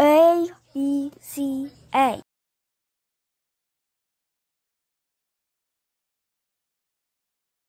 A B C A.